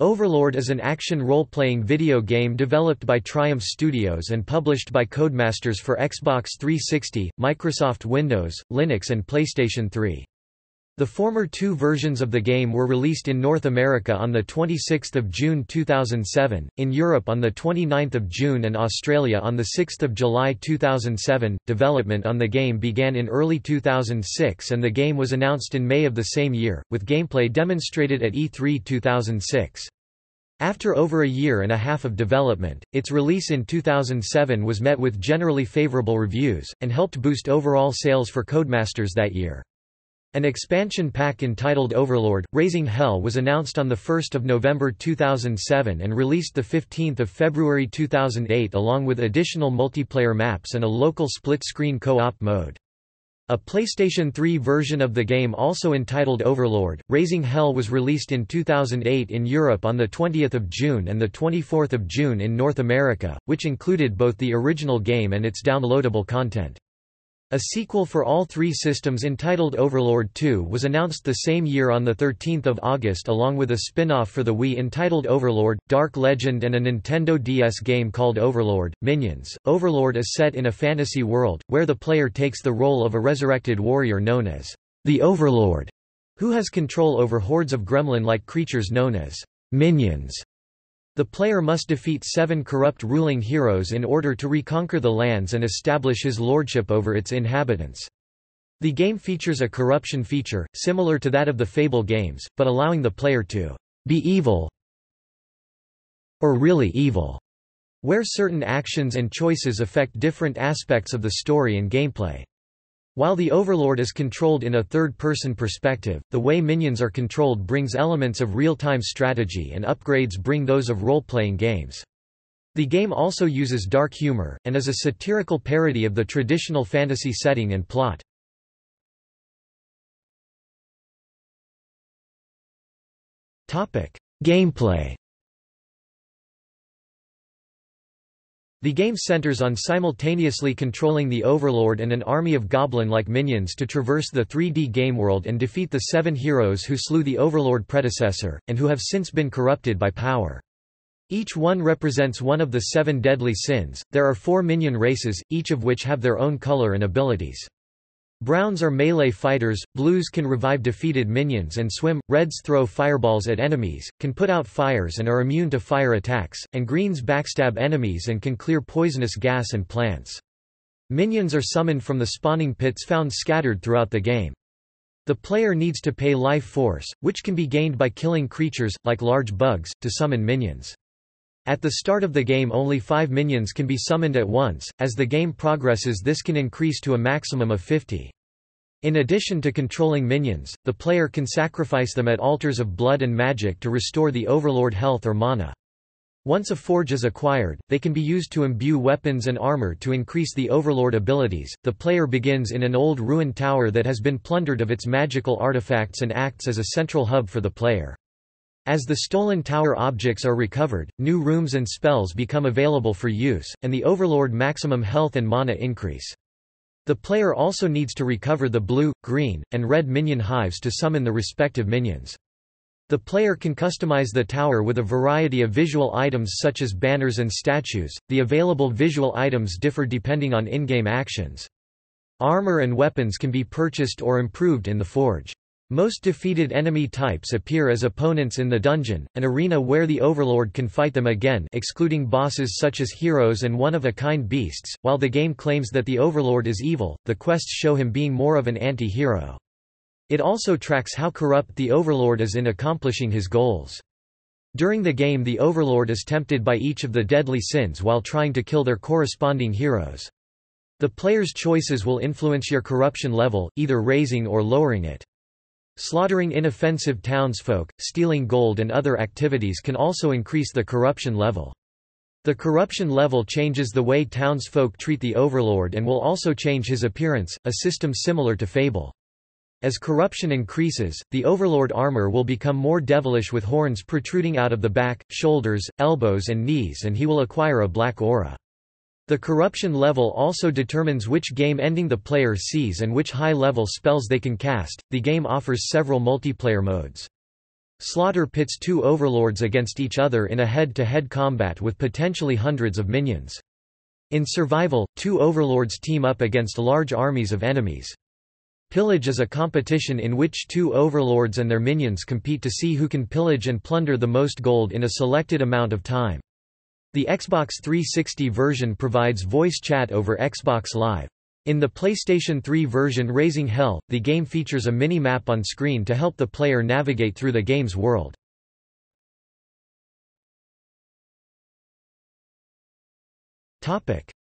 Overlord is an action role-playing video game developed by Triumph Studios and published by Codemasters for Xbox 360, Microsoft Windows, Linux and PlayStation 3. The former two versions of the game were released in North America on 26 June 2007, in Europe on 29 June and Australia on 6 July 2007. Development on the game began in early 2006 and the game was announced in May of the same year, with gameplay demonstrated at E3 2006. After over a year and a half of development, its release in 2007 was met with generally favorable reviews, and helped boost overall sales for Codemasters that year. An expansion pack entitled Overlord, Raising Hell was announced on 1 November 2007 and released 15 February 2008 along with additional multiplayer maps and a local split-screen co-op mode. A PlayStation 3 version of the game also entitled Overlord, Raising Hell was released in 2008 in Europe on 20 June and 24 June in North America, which included both the original game and its downloadable content. A sequel for all three systems entitled Overlord 2 was announced the same year on 13 August along with a spin-off for the Wii entitled Overlord, Dark Legend and a Nintendo DS game called Overlord, Minions. Overlord is set in a fantasy world, where the player takes the role of a resurrected warrior known as the Overlord, who has control over hordes of gremlin-like creatures known as minions. The player must defeat seven corrupt ruling heroes in order to reconquer the lands and establish his lordship over its inhabitants. The game features a corruption feature, similar to that of the Fable games, but allowing the player to be evil or really evil, where certain actions and choices affect different aspects of the story and gameplay. While the Overlord is controlled in a third-person perspective, the way minions are controlled brings elements of real-time strategy and upgrades bring those of role-playing games. The game also uses dark humor, and is a satirical parody of the traditional fantasy setting and plot. Gameplay The game centers on simultaneously controlling the Overlord and an army of goblin-like minions to traverse the 3D game world and defeat the seven heroes who slew the Overlord predecessor, and who have since been corrupted by power. Each one represents one of the seven deadly sins. There are four minion races, each of which have their own color and abilities. Browns are melee fighters, blues can revive defeated minions and swim, reds throw fireballs at enemies, can put out fires and are immune to fire attacks, and greens backstab enemies and can clear poisonous gas and plants. Minions are summoned from the spawning pits found scattered throughout the game. The player needs to pay life force, which can be gained by killing creatures, like large bugs, to summon minions. At the start of the game only five minions can be summoned at once, as the game progresses this can increase to a maximum of 50. In addition to controlling minions, the player can sacrifice them at altars of blood and magic to restore the Overlord health or mana. Once a forge is acquired, they can be used to imbue weapons and armor to increase the Overlord abilities. The player begins in an old ruined tower that has been plundered of its magical artifacts and acts as a central hub for the player. As the stolen tower objects are recovered, new rooms and spells become available for use, and the Overlord maximum health and mana increase. The player also needs to recover the blue, green, and red minion hives to summon the respective minions. The player can customize the tower with a variety of visual items such as banners and statues. The available visual items differ depending on in-game actions. Armor and weapons can be purchased or improved in the forge. Most defeated enemy types appear as opponents in the dungeon, an arena where the Overlord can fight them again excluding bosses such as heroes and one-of-a-kind beasts. While the game claims that the Overlord is evil, the quests show him being more of an anti-hero. It also tracks how corrupt the Overlord is in accomplishing his goals. During the game the Overlord is tempted by each of the deadly sins while trying to kill their corresponding heroes. The player's choices will influence your corruption level, either raising or lowering it. Slaughtering inoffensive townsfolk, stealing gold and other activities can also increase the corruption level. The corruption level changes the way townsfolk treat the overlord and will also change his appearance, a system similar to Fable. As corruption increases, the overlord armor will become more devilish with horns protruding out of the back, shoulders, elbows and knees and he will acquire a black aura. The corruption level also determines which game ending the player sees and which high-level spells they can cast. The game offers several multiplayer modes. Slaughter pits two overlords against each other in a head-to-head -head combat with potentially hundreds of minions. In survival, two overlords team up against large armies of enemies. Pillage is a competition in which two overlords and their minions compete to see who can pillage and plunder the most gold in a selected amount of time. The Xbox 360 version provides voice chat over Xbox Live. In the PlayStation 3 version Raising Hell, the game features a mini-map on screen to help the player navigate through the game's world.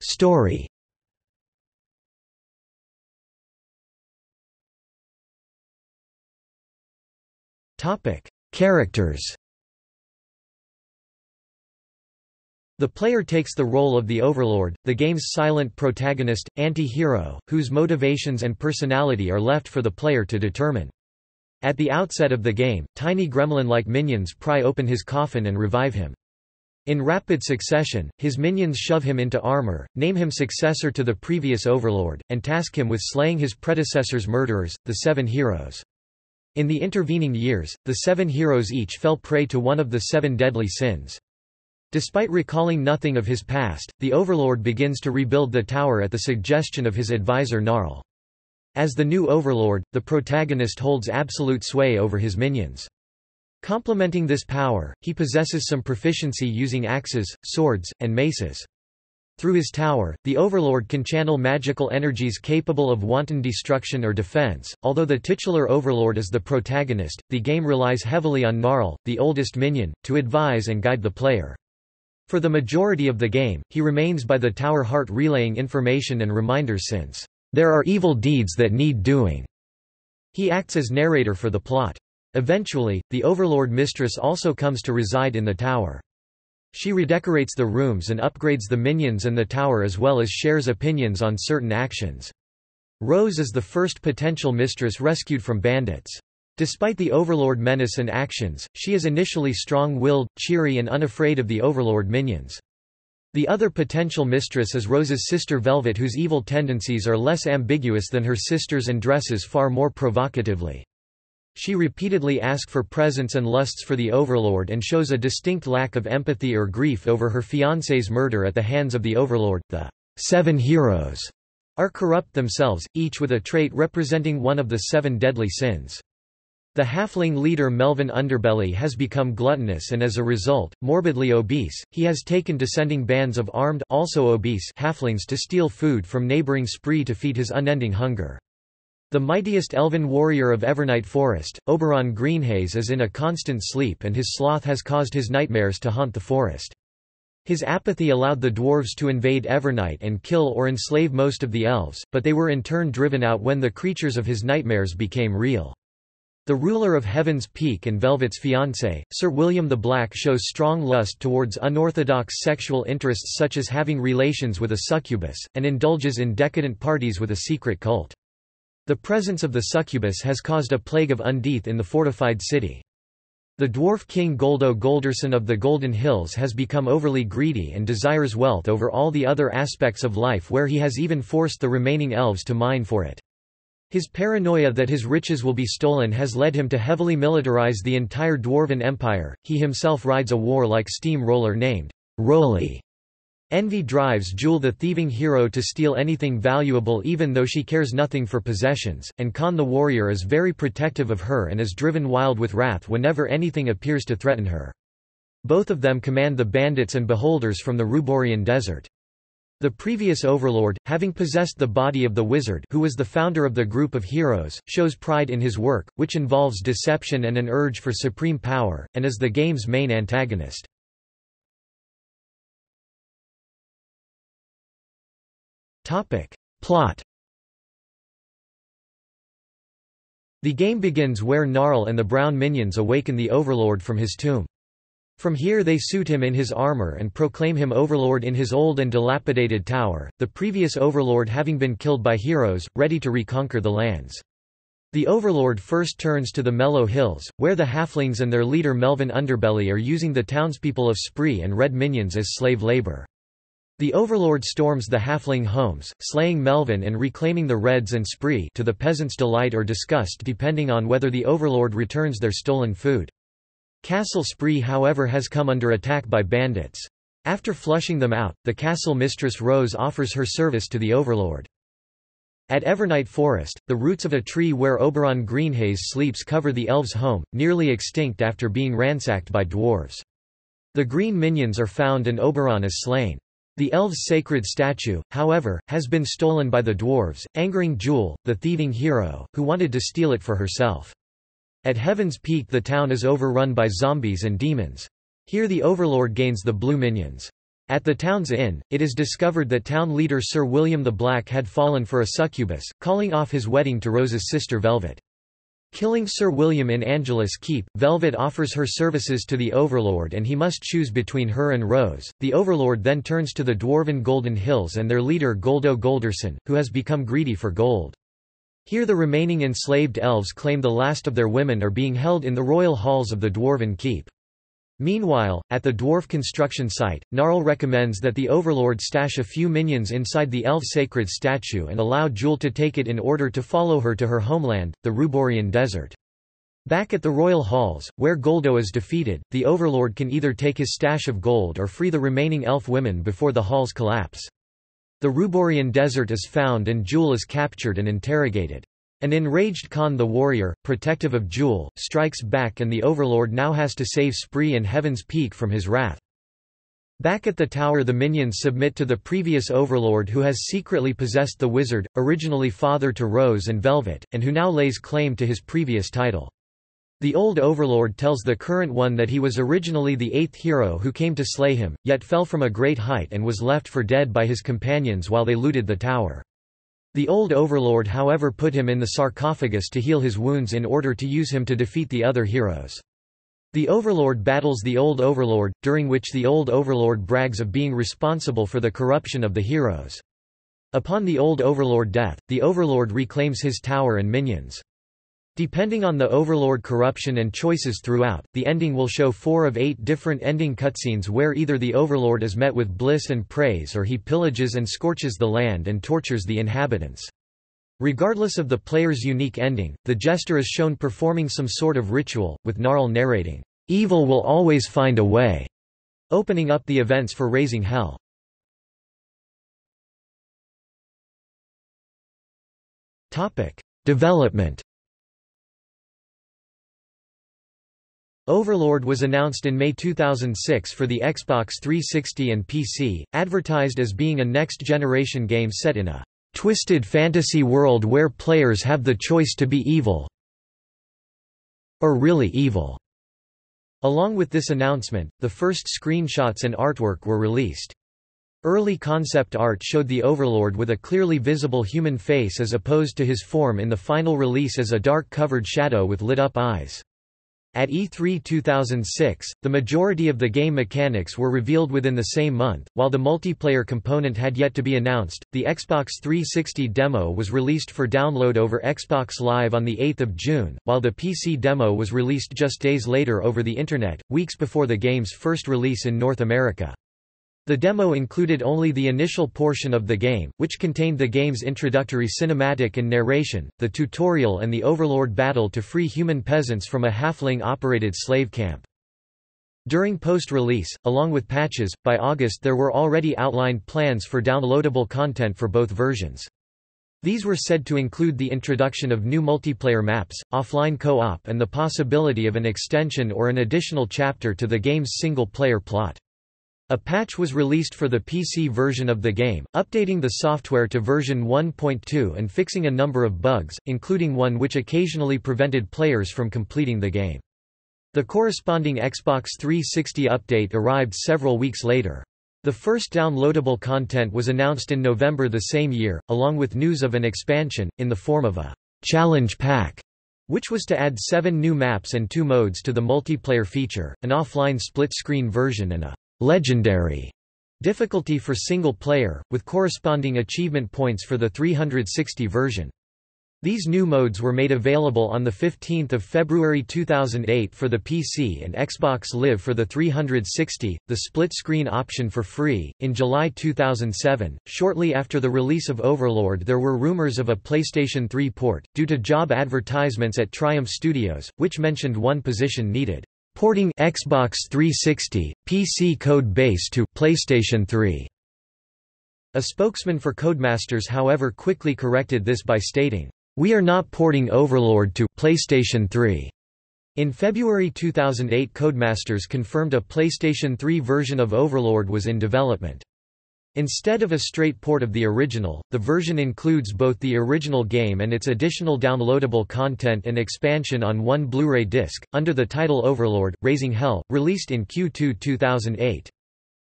Story Characters The player takes the role of the Overlord, the game's silent protagonist, anti-hero, whose motivations and personality are left for the player to determine. At the outset of the game, tiny gremlin-like minions pry open his coffin and revive him. In rapid succession, his minions shove him into armor, name him successor to the previous Overlord, and task him with slaying his predecessor's murderers, the Seven Heroes. In the intervening years, the Seven Heroes each fell prey to one of the seven deadly sins. Despite recalling nothing of his past, the Overlord begins to rebuild the tower at the suggestion of his advisor Gnarl. As the new Overlord, the protagonist holds absolute sway over his minions. Complementing this power, he possesses some proficiency using axes, swords, and maces. Through his tower, the Overlord can channel magical energies capable of wanton destruction or defense. Although the titular Overlord is the protagonist, the game relies heavily on Gnarl, the oldest minion, to advise and guide the player. For the majority of the game, he remains by the tower heart relaying information and reminders since, "...there are evil deeds that need doing." He acts as narrator for the plot. Eventually, the Overlord Mistress also comes to reside in the tower. She redecorates the rooms and upgrades the minions and the tower as well as shares opinions on certain actions. Rose is the first potential mistress rescued from bandits. Despite the Overlord menace and actions, she is initially strong-willed, cheery and unafraid of the Overlord minions. The other potential mistress is Rose's sister Velvet whose evil tendencies are less ambiguous than her sister's and dresses far more provocatively. She repeatedly asks for presents and lusts for the Overlord and shows a distinct lack of empathy or grief over her fiancé's murder at the hands of the Overlord. The Seven Heroes are corrupt themselves, each with a trait representing one of the seven deadly sins. The halfling leader Melvin Underbelly has become gluttonous and as a result, morbidly obese. He has taken descending bands of armed also obese halflings to steal food from neighboring spree to feed his unending hunger. The mightiest elven warrior of Evernight Forest, Oberon Greenhaze is in a constant sleep and his sloth has caused his nightmares to haunt the forest. His apathy allowed the dwarves to invade Evernight and kill or enslave most of the elves, but they were in turn driven out when the creatures of his nightmares became real. The ruler of Heaven's Peak and Velvet's fiancé, Sir William the Black shows strong lust towards unorthodox sexual interests such as having relations with a succubus, and indulges in decadent parties with a secret cult. The presence of the succubus has caused a plague of undeath in the fortified city. The dwarf king Goldo Golderson of the Golden Hills has become overly greedy and desires wealth over all the other aspects of life where he has even forced the remaining elves to mine for it. His paranoia that his riches will be stolen has led him to heavily militarize the entire Dwarven Empire. He himself rides a war-like steam roller named Roly. Envy drives Jewel the thieving hero to steal anything valuable even though she cares nothing for possessions, and Khan the warrior is very protective of her and is driven wild with wrath whenever anything appears to threaten her. Both of them command the bandits and beholders from the Ruborian desert. The previous overlord, having possessed the body of the wizard who was the founder of the group of heroes, shows pride in his work, which involves deception and an urge for supreme power, and is the game's main antagonist. Plot The game begins where Gnarl and the Brown Minions awaken the Overlord from his tomb. From here they suit him in his armor and proclaim him overlord in his old and dilapidated tower, the previous overlord having been killed by heroes, ready to reconquer the lands. The overlord first turns to the Mellow Hills, where the halflings and their leader Melvin Underbelly are using the townspeople of Spree and Red Minions as slave labor. The overlord storms the halfling homes, slaying Melvin and reclaiming the Reds and Spree to the peasants' delight or disgust depending on whether the overlord returns their stolen food. Castle Spree however has come under attack by bandits. After flushing them out, the castle mistress Rose offers her service to the overlord. At Evernight Forest, the roots of a tree where Oberon Greenhaze sleeps cover the elves' home, nearly extinct after being ransacked by dwarves. The green minions are found and Oberon is slain. The elves' sacred statue, however, has been stolen by the dwarves, angering Jewel, the thieving hero, who wanted to steal it for herself. At Heaven's Peak the town is overrun by zombies and demons. Here the Overlord gains the blue minions. At the town's inn, it is discovered that town leader Sir William the Black had fallen for a succubus, calling off his wedding to Rose's sister Velvet. Killing Sir William in Angelus Keep, Velvet offers her services to the Overlord and he must choose between her and Rose. The Overlord then turns to the dwarven Golden Hills and their leader Goldo Golderson, who has become greedy for gold. Here the remaining enslaved elves claim the last of their women are being held in the royal halls of the Dwarven Keep. Meanwhile, at the dwarf construction site, Gnarl recommends that the Overlord stash a few minions inside the elf sacred statue and allow Jewel to take it in order to follow her to her homeland, the Ruborian Desert. Back at the royal halls, where Goldo is defeated, the Overlord can either take his stash of gold or free the remaining elf women before the halls collapse. The Ruborian desert is found and Jewel is captured and interrogated. An enraged Khan the warrior, protective of Jewel, strikes back and the Overlord now has to save Spree and Heaven's Peak from his wrath. Back at the tower the minions submit to the previous Overlord who has secretly possessed the wizard, originally father to Rose and Velvet, and who now lays claim to his previous title. The old overlord tells the current one that he was originally the eighth hero who came to slay him, yet fell from a great height and was left for dead by his companions while they looted the tower. The old overlord however put him in the sarcophagus to heal his wounds in order to use him to defeat the other heroes. The Overlord battles the Old Overlord, during which the Old Overlord brags of being responsible for the corruption of the heroes. Upon the Old Overlord death, the Overlord reclaims his tower and minions. Depending on the Overlord corruption and choices throughout, the ending will show four of eight different ending cutscenes where either the Overlord is met with bliss and praise or he pillages and scorches the land and tortures the inhabitants. Regardless of the player's unique ending, the jester is shown performing some sort of ritual, with Gnarl narrating, "'Evil will always find a way'", opening up the events for raising hell. Development Overlord was announced in May 2006 for the Xbox 360 and PC, advertised as being a next-generation game set in a twisted fantasy world where players have the choice to be evil or really evil. Along with this announcement, the first screenshots and artwork were released. Early concept art showed the Overlord with a clearly visible human face as opposed to his form in the final release as a dark-covered shadow with lit-up eyes. At E3 2006, the majority of the game mechanics were revealed within the same month, while the multiplayer component had yet to be announced. The Xbox 360 demo was released for download over Xbox Live on 8 June, while the PC demo was released just days later over the Internet, weeks before the game's first release in North America. The demo included only the initial portion of the game, which contained the game's introductory cinematic and narration, the tutorial and the Overlord battle to free human peasants from a halfling-operated slave camp. During post-release, along with patches, by August there were already outlined plans for downloadable content for both versions. These were said to include the introduction of new multiplayer maps, offline co-op and the possibility of an extension or an additional chapter to the game's single-player plot. A patch was released for the PC version of the game, updating the software to version 1.2 and fixing a number of bugs, including one which occasionally prevented players from completing the game. The corresponding Xbox 360 update arrived several weeks later. The first downloadable content was announced in November the same year, along with news of an expansion, in the form of a challenge pack, which was to add seven new maps and two modes to the multiplayer feature, an offline split-screen version and a legendary difficulty for single player, with corresponding achievement points for the 360 version. These new modes were made available on 15 February 2008 for the PC and Xbox Live for the 360, the split-screen option for free. In July 2007, shortly after the release of Overlord there were rumors of a PlayStation 3 port, due to job advertisements at Triumph Studios, which mentioned one position needed porting Xbox 360 PC code base to PlayStation 3. A spokesman for Codemasters however quickly corrected this by stating, "We are not porting Overlord to PlayStation 3." In February 2008 Codemasters confirmed a PlayStation 3 version of Overlord was in development. Instead of a straight port of the original, the version includes both the original game and its additional downloadable content and expansion on one Blu-ray disc, under the title Overlord, Raising Hell, released in Q2 2008.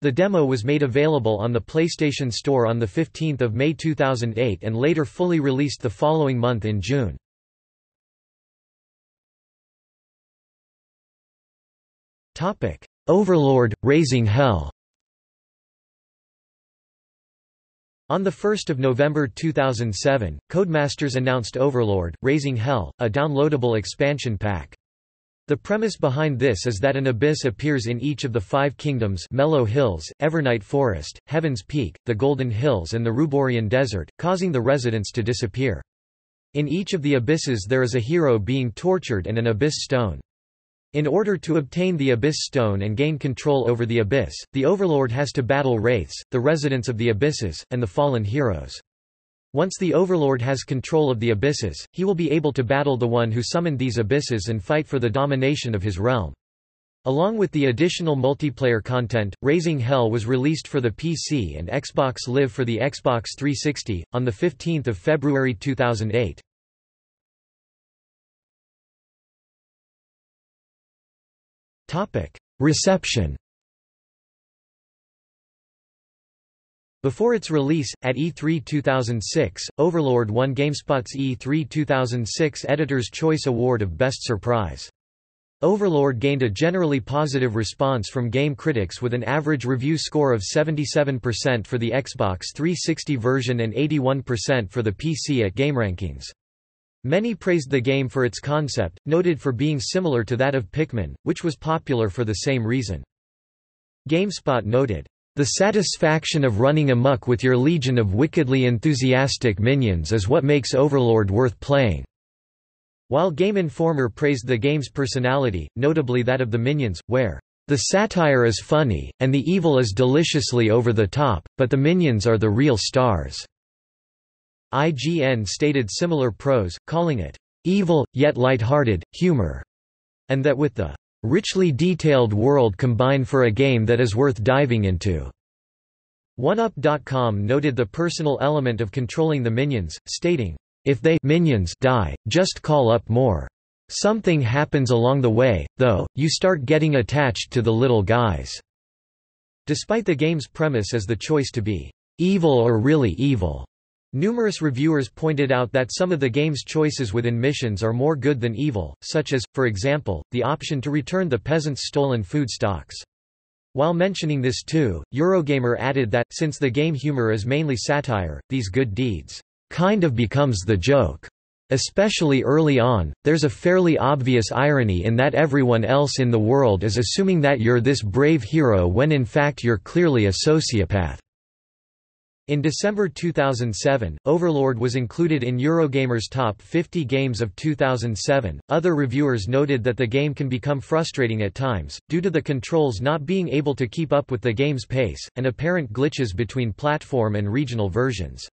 The demo was made available on the PlayStation Store on 15 May 2008 and later fully released the following month in June. Overlord Raising Hell. On 1 November 2007, Codemasters announced Overlord, Raising Hell, a downloadable expansion pack. The premise behind this is that an abyss appears in each of the five kingdoms Mellow Hills, Evernight Forest, Heaven's Peak, the Golden Hills and the Ruborian Desert, causing the residents to disappear. In each of the abysses there is a hero being tortured and an abyss stone. In order to obtain the Abyss Stone and gain control over the Abyss, the Overlord has to battle Wraiths, the residents of the Abysses, and the fallen heroes. Once the Overlord has control of the Abysses, he will be able to battle the one who summoned these Abysses and fight for the domination of his realm. Along with the additional multiplayer content, Raising Hell was released for the PC and Xbox Live for the Xbox 360, on 15 February 2008. Reception Before its release, at E3 2006, Overlord won GameSpot's E3 2006 Editor's Choice Award of Best Surprise. Overlord gained a generally positive response from game critics with an average review score of 77% for the Xbox 360 version and 81% for the PC at GameRankings. Many praised the game for its concept, noted for being similar to that of Pikmin, which was popular for the same reason. GameSpot noted, "...the satisfaction of running amok with your legion of wickedly enthusiastic minions is what makes Overlord worth playing." While Game Informer praised the game's personality, notably that of the minions, where the satire is funny, and the evil is deliciously over the top, but the minions are the real stars. IGN stated similar prose, calling it, "...evil, yet light-hearted, humor", and that with the "...richly detailed world combined for a game that is worth diving into." OneUp.com noted the personal element of controlling the minions, stating, if they minions die, just call up more. Something happens along the way, though, you start getting attached to the little guys." Despite the game's premise as the choice to be evil or really evil, Numerous reviewers pointed out that some of the game's choices within missions are more good than evil, such as, for example, the option to return the peasants' stolen food stocks. While mentioning this too, Eurogamer added that, since the game humor is mainly satire, these good deeds kind of becomes the joke. Especially early on, there's a fairly obvious irony in that everyone else in the world is assuming that you're this brave hero when in fact you're clearly a sociopath. In December 2007, Overlord was included in Eurogamer's top 50 games of 2007. Other reviewers noted that the game can become frustrating at times, due to the controls not being able to keep up with the game's pace, and apparent glitches between platform and regional versions.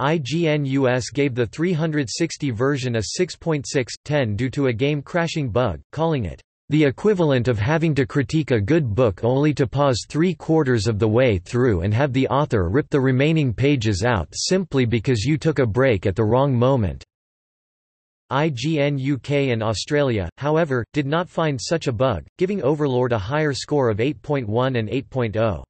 IGN US gave the 360 version a 6.6/10 due to a game crashing bug, calling it the equivalent of having to critique a good book only to pause three-quarters of the way through and have the author rip the remaining pages out simply because you took a break at the wrong moment. IGN UK and Australia, however, did not find such a bug, giving Overlord a higher score of 8.1 and 8.0.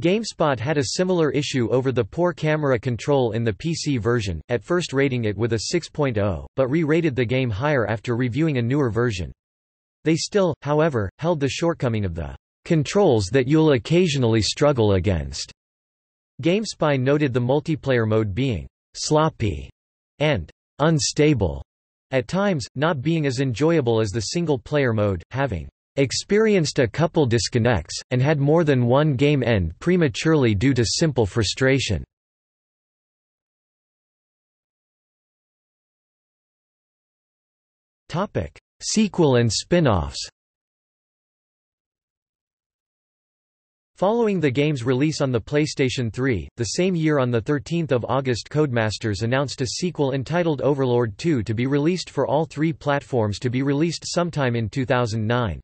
GameSpot had a similar issue over the poor camera control in the PC version, at first rating it with a 6.0, but re-rated the game higher after reviewing a newer version. They still, however, held the shortcoming of the controls that you'll occasionally struggle against. GameSpy noted the multiplayer mode being sloppy and unstable at times, not being as enjoyable as the single-player mode, having experienced a couple disconnects, and had more than one game end prematurely due to simple frustration. Sequel and spin-offs Following the game's release on the PlayStation 3, the same year on 13 August Codemasters announced a sequel entitled Overlord 2 to be released for all three platforms to be released sometime in 2009.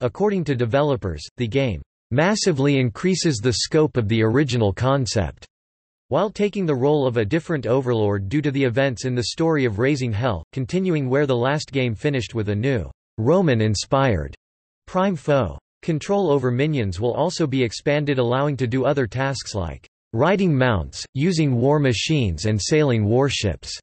According to developers, the game, "...massively increases the scope of the original concept." While taking the role of a different overlord due to the events in the story of Raising Hell, continuing where the last game finished with a new, Roman-inspired prime foe. Control over minions will also be expanded allowing to do other tasks like riding mounts, using war machines and sailing warships.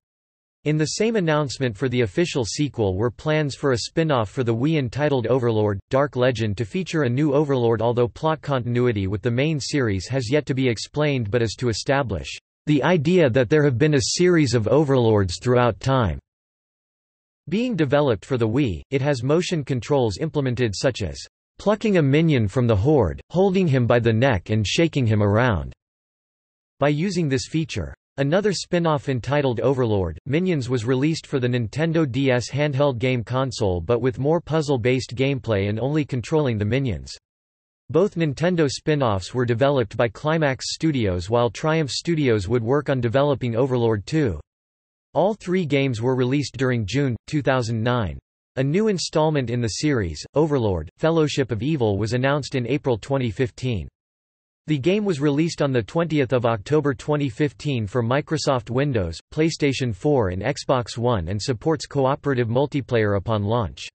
In the same announcement for the official sequel were plans for a spin-off for the Wii entitled Overlord, Dark Legend to feature a new Overlord although plot continuity with the main series has yet to be explained but is to establish the idea that there have been a series of Overlords throughout time. Being developed for the Wii, it has motion controls implemented such as plucking a minion from the horde, holding him by the neck and shaking him around. By using this feature. Another spin-off entitled Overlord, Minions was released for the Nintendo DS handheld game console but with more puzzle-based gameplay and only controlling the minions. Both Nintendo spin-offs were developed by Climax Studios while Triumph Studios would work on developing Overlord 2. All three games were released during June, 2009. A new installment in the series, Overlord, Fellowship of Evil was announced in April 2015. The game was released on 20 October 2015 for Microsoft Windows, PlayStation 4 and Xbox One and supports cooperative multiplayer upon launch.